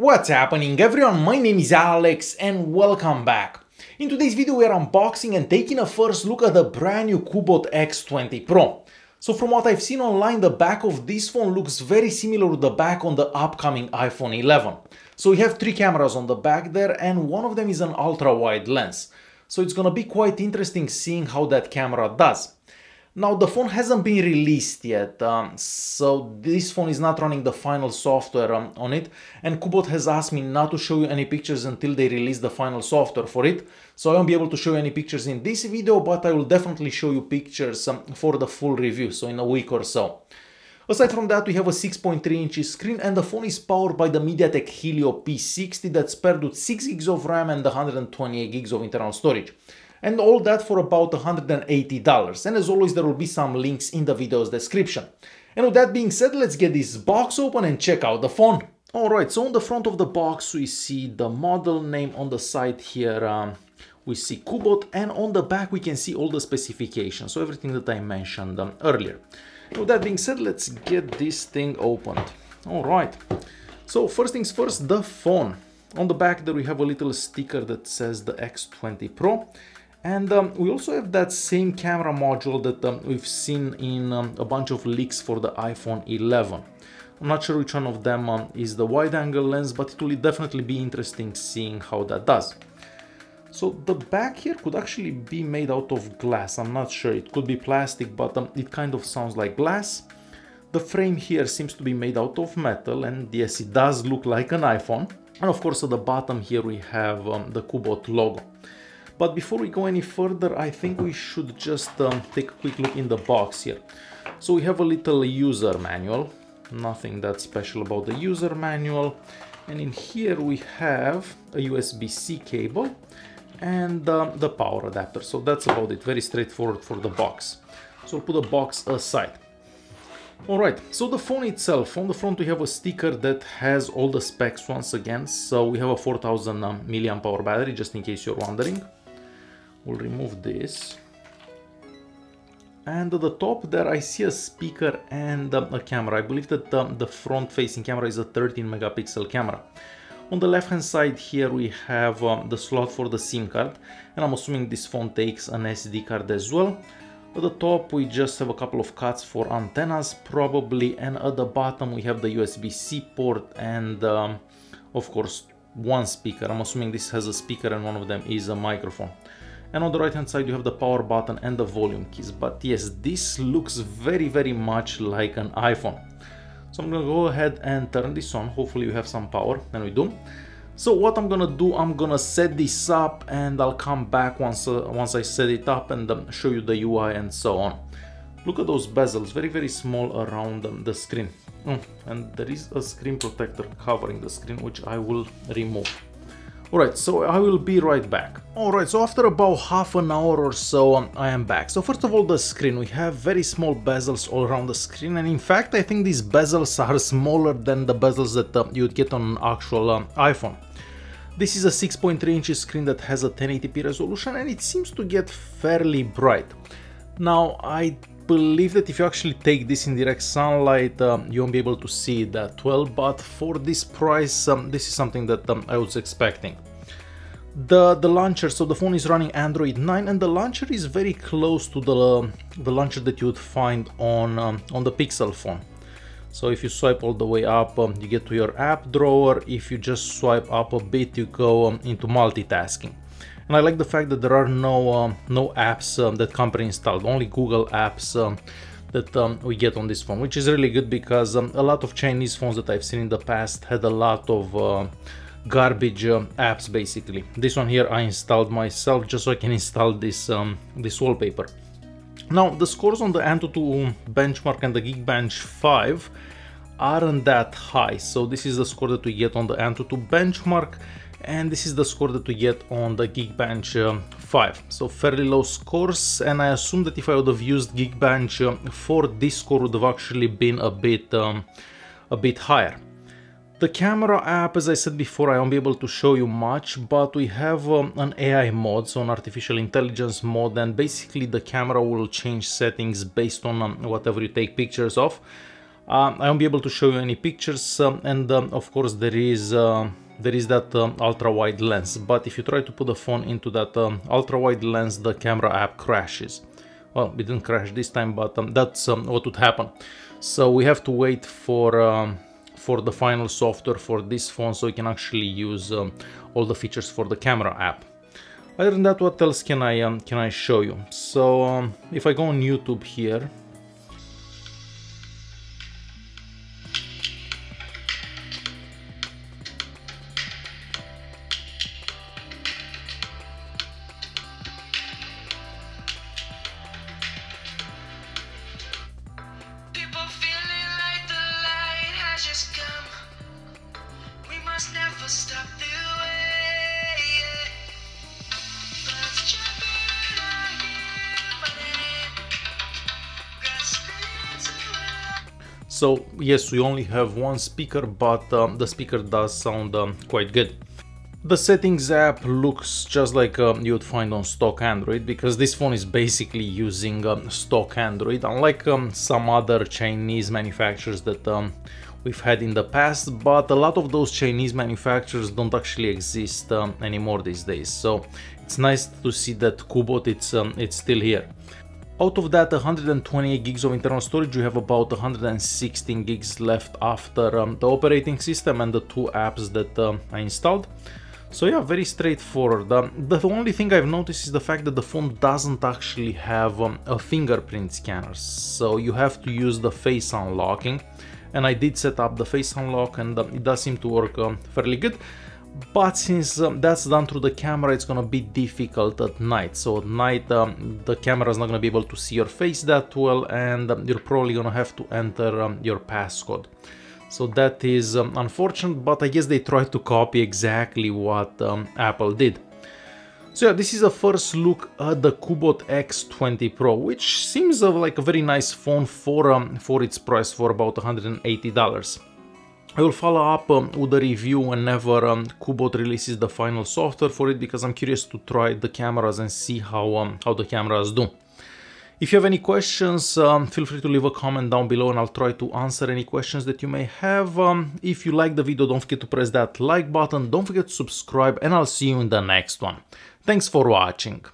What's happening everyone, my name is Alex and welcome back. In today's video we are unboxing and taking a first look at the brand new Cubot X20 Pro. So from what I've seen online, the back of this phone looks very similar to the back on the upcoming iPhone 11. So we have three cameras on the back there and one of them is an ultra wide lens. So it's gonna be quite interesting seeing how that camera does. Now the phone hasn't been released yet, um, so this phone is not running the final software um, on it and Cubot has asked me not to show you any pictures until they release the final software for it. So I won't be able to show you any pictures in this video, but I will definitely show you pictures um, for the full review, so in a week or so. Aside from that, we have a 6.3 inches screen and the phone is powered by the MediaTek Helio P60 that's paired with 6 gigs of RAM and 128 gigs of internal storage and all that for about $180. And as always, there will be some links in the video's description. And with that being said, let's get this box open and check out the phone. Alright, so on the front of the box we see the model name on the side here. Um, we see Cubot and on the back we can see all the specifications, so everything that I mentioned um, earlier. With that being said, let's get this thing opened. Alright, so first things first, the phone. On the back there we have a little sticker that says the X20 Pro and um, we also have that same camera module that um, we've seen in um, a bunch of leaks for the iPhone 11. I'm not sure which one of them um, is the wide angle lens, but it will definitely be interesting seeing how that does. So the back here could actually be made out of glass, I'm not sure, it could be plastic, but um, it kind of sounds like glass. The frame here seems to be made out of metal, and yes, it does look like an iPhone. And of course at the bottom here we have um, the Cubot logo. But before we go any further, I think we should just um, take a quick look in the box here. So we have a little user manual, nothing that special about the user manual. And in here we have a USB-C cable and um, the power adapter. So that's about it, very straightforward for the box. So put the box aside. Alright, so the phone itself, on the front we have a sticker that has all the specs once again. So we have a 4000 um, milliamp hour battery, just in case you're wondering. We'll remove this. And at the top there I see a speaker and um, a camera. I believe that um, the front facing camera is a 13 megapixel camera. On the left hand side here we have um, the slot for the SIM card and I'm assuming this phone takes an SD card as well. At the top we just have a couple of cuts for antennas probably and at the bottom we have the USB-C port and um, of course one speaker. I'm assuming this has a speaker and one of them is a microphone and on the right hand side you have the power button and the volume keys. But yes this looks very very much like an iphone. So i'm gonna go ahead and turn this on. Hopefully you have some power and we do. So what i'm gonna do i'm gonna set this up and i'll come back once uh, once i set it up and um, show you the ui and so on. Look at those bezels very very small around um, the screen. Oh, and there is a screen protector covering the screen which i will remove Alright, so I will be right back. Alright, so after about half an hour or so, um, I am back. So first of all, the screen. We have very small bezels all around the screen, and in fact, I think these bezels are smaller than the bezels that uh, you would get on an actual um, iPhone. This is a 6.3 inches screen that has a 1080p resolution, and it seems to get fairly bright. Now, I believe that if you actually take this in direct sunlight, um, you won't be able to see that well, but for this price, um, this is something that um, I was expecting. The, the launcher, so the phone is running Android 9 and the launcher is very close to the, the launcher that you would find on, um, on the Pixel phone. So if you swipe all the way up, um, you get to your app drawer. If you just swipe up a bit, you go um, into multitasking. And I like the fact that there are no um, no apps um, that come pre-installed, only Google apps um, that um, we get on this phone, which is really good because um, a lot of Chinese phones that I've seen in the past had a lot of uh, garbage uh, apps basically. This one here I installed myself just so I can install this um, this wallpaper. Now the scores on the Antutu benchmark and the Geekbench 5 aren't that high, so this is the score that we get on the Antutu benchmark and this is the score that we get on the Geekbench uh, 5. So fairly low scores and I assume that if I would have used Geekbench uh, 4 this score would have actually been a bit, um, a bit higher. The camera app, as I said before, I won't be able to show you much, but we have um, an AI mode, so an artificial intelligence mode, and basically the camera will change settings based on um, whatever you take pictures of. Uh, I won't be able to show you any pictures um, and um, of course there is uh, there is that um, ultra wide lens. But if you try to put the phone into that um, ultra wide lens the camera app crashes. Well it didn't crash this time but um, that's what would happen. So we have to wait for for the final software for this phone so you can actually use all the features for the camera app. Other than that what else can I um, can I show you? So um, if I go on YouTube here So yes, we only have one speaker, but um, the speaker does sound um, quite good. The settings app looks just like um, you would find on stock Android because this phone is basically using um, stock Android unlike um, some other Chinese manufacturers that um, we've had in the past but a lot of those Chinese manufacturers don't actually exist anymore these days so it's nice to see that Cubot it's, it's still here. Out of that 128 gigs of internal storage, you have about 116 gigs left after um, the operating system and the two apps that um, I installed. So yeah, very straightforward. Um, the only thing I've noticed is the fact that the phone doesn't actually have um, a fingerprint scanner. So you have to use the face unlocking. And I did set up the face unlock and um, it does seem to work fairly good but since um, that's done through the camera it's gonna be difficult at night. So at night um, the camera is not gonna be able to see your face that well and um, you're probably gonna have to enter um, your passcode. So that is um, unfortunate but I guess they tried to copy exactly what um, Apple did. So yeah, this is a first look at the Cubot X20 Pro, which seems like a very nice phone for for its price for about $180. I will follow up um, with a review whenever um, Cubot releases the final software for it because I'm curious to try the cameras and see how, um, how the cameras do. If you have any questions, um, feel free to leave a comment down below and I'll try to answer any questions that you may have. Um, if you like the video, don't forget to press that like button, don't forget to subscribe and I'll see you in the next one. Thanks for watching.